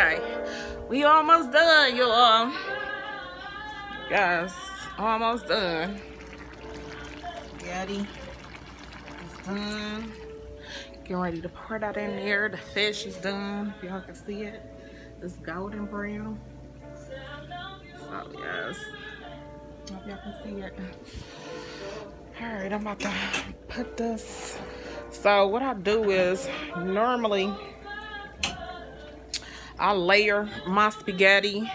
Okay, we almost done, y'all. Guys, almost done. Spaghetti is done. Getting ready to pour that in there. The fish is done. If y'all can see it, it's golden brown. So yes, hope y'all can see it. All right, I'm about to put this. So what I do is normally I layer my spaghetti.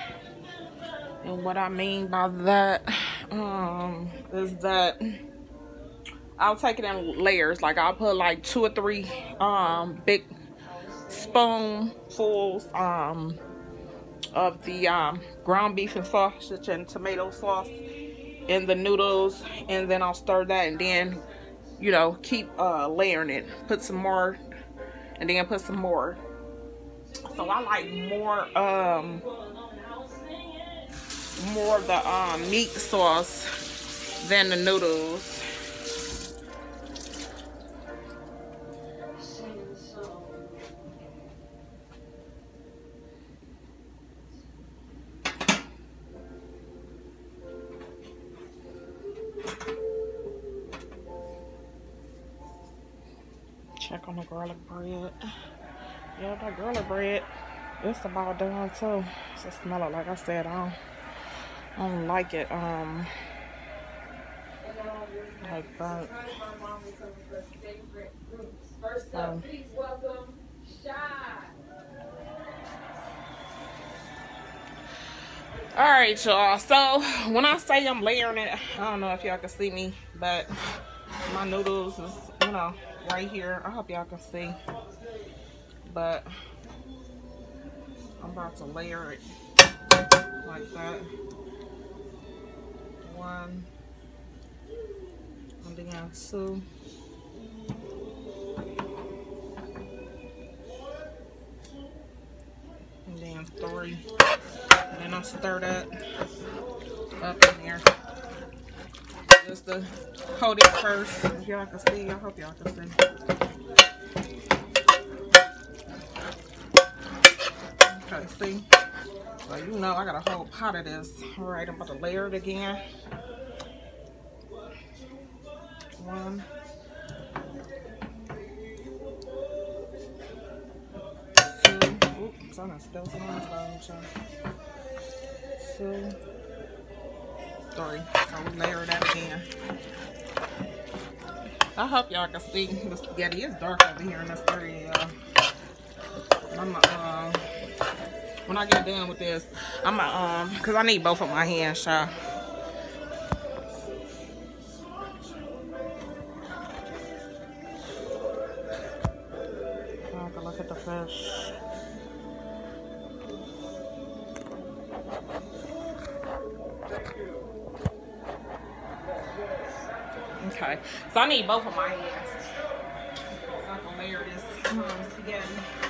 And what I mean by that um, is that I'll take it in layers. Like I'll put like two or three um, big spoonfuls um, of the um, ground beef and sausage and tomato sauce in the noodles. And then I'll stir that and then, you know, keep uh, layering it. Put some more and then put some more so I like more um more of the um meat sauce than the noodles. Check on the garlic bread. Yeah, that garlic bread, it's about done too. Just smell it. Like I said, I don't, I don't like it. Um, like that. Um, please welcome Shy. all right, y'all. So when I say I'm layering it, I don't know if y'all can see me, but my noodles is, you know, right here. I hope y'all can see but I'm about to layer it like that. One, and then two. And then three. And then I stir that up in there. Just to hold it first. Y'all can see. I hope y'all can see. Okay, see? So you know I got a whole pot of this. All right, I'm about to layer it again. One. Two. Oops, I'm gonna spill some on the Two. Three. So we layer that again. I hope y'all can see the spaghetti. It's dark over here in this area, y'all. I'm uh, when I get done with this, I'm going um, cause I need both of my hands, y'all. Look at the fish. Okay, so I need both of my hands. So I can layer this um, spaghetti.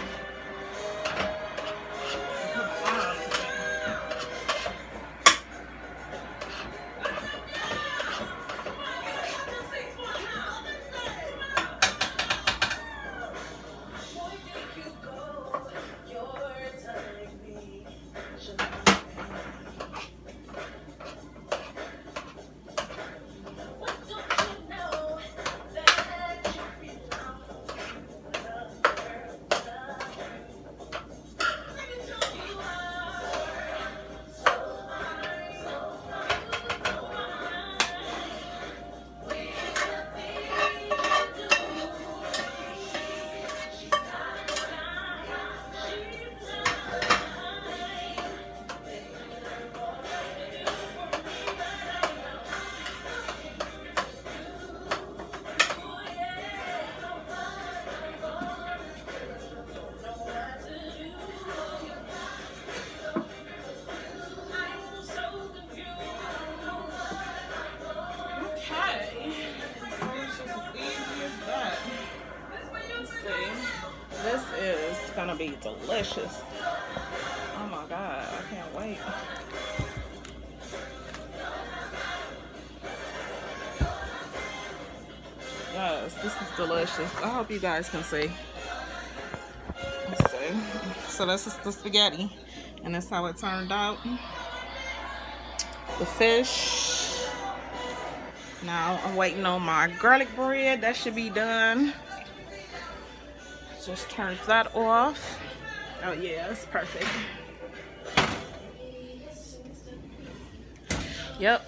Delicious. Oh my god, I can't wait. Yes, this is delicious. I hope you guys can see. So this is the spaghetti. And that's how it turned out. The fish. Now I'm waiting on my garlic bread. That should be done. Just turns that off. Oh yeah, it's perfect. Yep.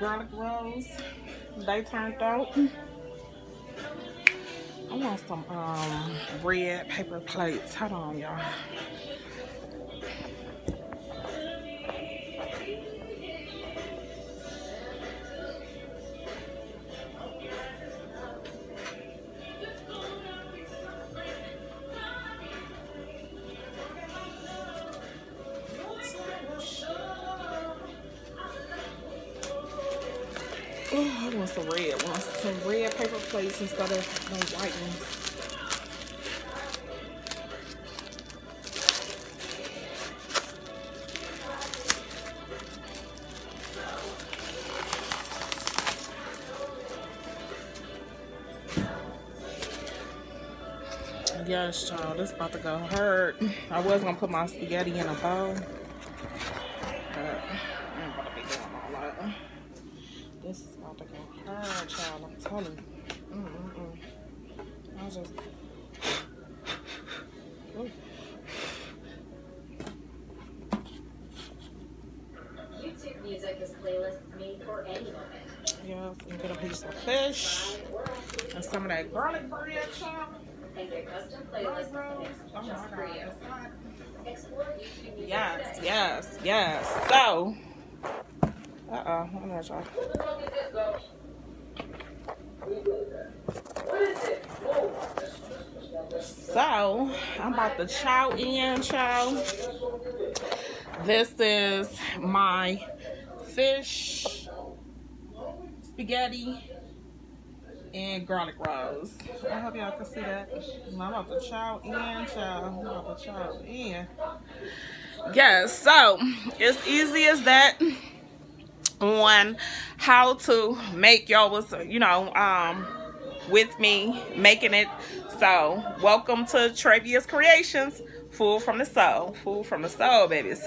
Garlic rolls. They turned out. I want some um red paper plates. Hold on, y'all. Oh, I want some red ones. Some red paper plates instead of no white ones. Yes, child, this about to go hurt. I was gonna put my spaghetti in a bowl. But I'm about to be doing all that. This is about to go child. I'm telling you. Mm -mm -mm. I just. Ooh. YouTube music is playlists made for any moment. Yes, and get a piece of fish and some of that garlic bread, child. And get custom playlists Oh just for you. Explore YouTube music Yes, today. yes, yes. So, uh oh, I'm gonna try. So, I'm about to chow in, chow. This is my fish, spaghetti, and garlic rolls. I hope y'all can see that. I'm about to chow in, chow. I'm about to chow in. Yes, so it's easy as that on how to make y'all you know um with me making it. So welcome to Travia's Creations. Food from the soul. Food from the soul babies